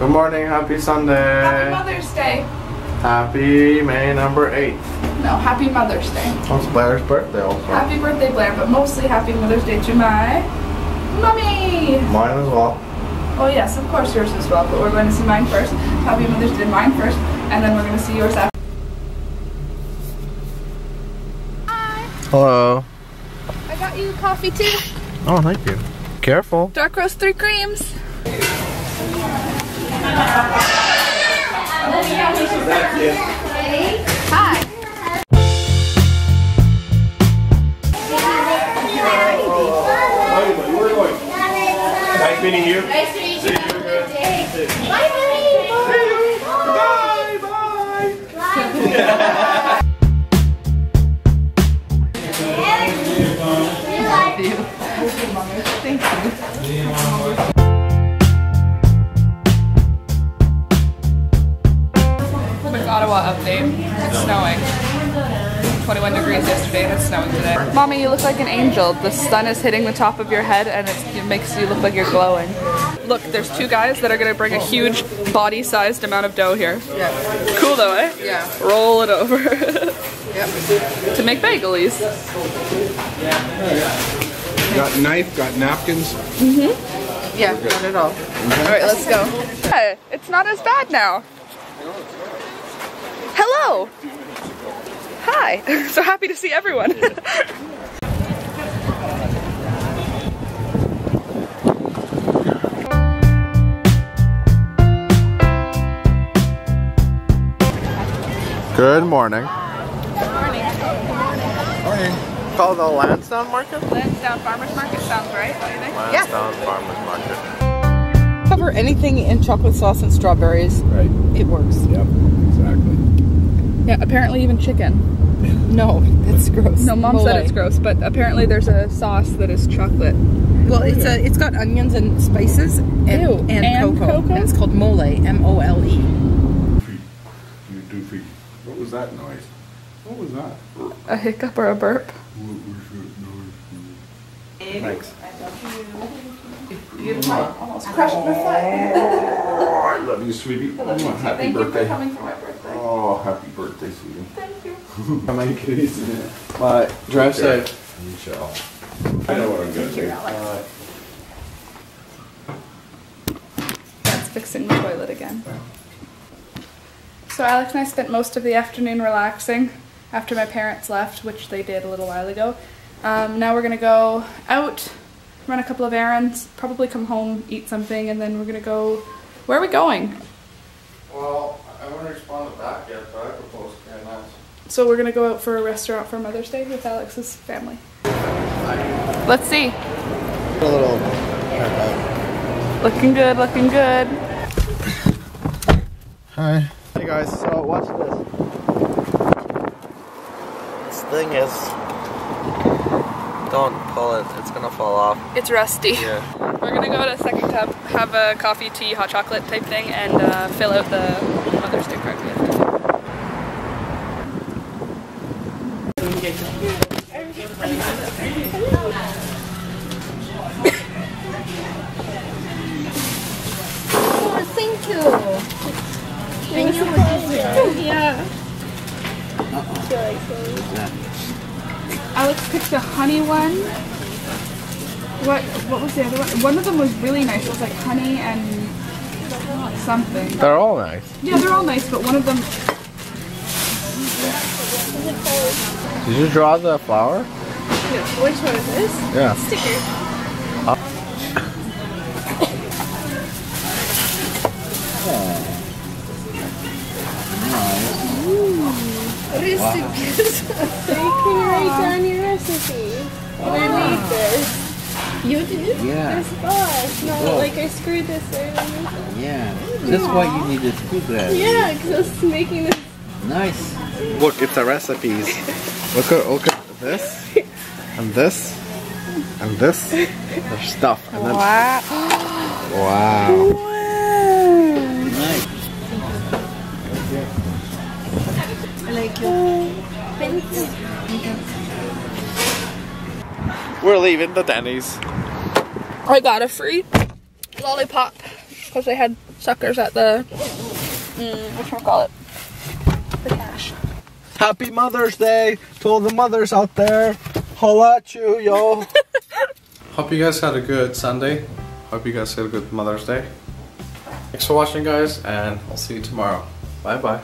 Good morning, happy Sunday. Happy Mother's Day. Happy May number 8. No, Happy Mother's Day. Oh, it's Blair's birthday also. Happy birthday, Blair, but mostly Happy Mother's Day to my mummy. Mine as well. Oh yes, of course yours as well, but we're going to see mine first. Happy Mother's Day, mine first, and then we're going to see yours after. Hello. I got you coffee too. Oh, thank you. Careful. Dark roast three creams. Hi. Nice meeting you. Nice to meet you. Have a good day. Bye, buddy. Bye, bye. degrees and it's snowing today. Mommy, you look like an angel. The sun is hitting the top of your head and it's, it makes you look like you're glowing. Look, there's two guys that are gonna bring a huge body-sized amount of dough here. Yeah. Cool though, eh? Yeah. Roll it over. Yep. to make bagelies. Got knife, got napkins. Mhm. Yeah, not at all. Alright, let's go. Hey, it's not as bad now. Hello! Hi! so happy to see everyone. Good morning. Morning. Morning. Called the Lansdowne Market? Lansdowne Farmers Market sounds right, don't you think? Lansdowne Farmers Market. Cover anything in chocolate sauce and strawberries. Right. It works. Yep. Exactly. Yeah, apparently even chicken. No, that's gross. No, mom said it's gross, but apparently there's a sauce that is chocolate. Well, it's a, it's got onions and spices and, Ew, and, and cocoa. cocoa? And it's called mole, M-O-L-E. You do feet. What was that noise? What was that? A hiccup or a burp. What was that noise? Thanks. Beautiful. Almost crushed my foot. Oh, I love you, sweetie. Oh, happy Thank you for coming for my birthday. Happy birthday, sweetie. Thank you. How many kitties in it? But drive Okay. safe. You shall. I know what I'm gonna do. Dad's fixing the toilet again. So Alex and I spent most of the afternoon relaxing after my parents left, which they did a little while ago. Um, now we're gonna go out, run a couple of errands, probably come home, eat something, and then we're gonna go. Where are we going? Well, I haven't responded back yet, but I proposed very nice. So we're gonna go out for a restaurant for Mother's Day with Alex's family. Let's see. A little. Looking good, looking good. Hi. Hey guys, so watch this. This thing is. Don't pull it, it's gonna fall off. It's rusty. Yeah. We're gonna go to Second Cup, have a coffee, tea, hot chocolate type thing, and uh, fill out the Mother's Day card. we have to do. Thank you. Thank you. Yeah. Alex picked the honey one. What what was the other one? One of them was really nice. It was like honey and something. They're all nice. Yeah, they're all nice, but one of them Did you draw the flower? Which one is this? Yeah. Sticker. Recipes. so you can write down your recipe. And I made this. You did? Yeah. This boss. No, like I screwed this earlier. Yeah, that's why you needed to do that. Yeah, because I was making this. Nice. Look, it's the recipes. look at look at this and this and this. There's stuff. And then, wow. wow. Nice. I like your We're leaving the Denny's. I got a free lollipop because they had suckers at the, mm, whatchamacallit, the cash. Happy Mother's Day to all the mothers out there. Holla at you, yo. Hope you guys had a good Sunday. Hope you guys had a good Mother's Day. Thanks for watching, guys, and I'll see you tomorrow. Bye bye.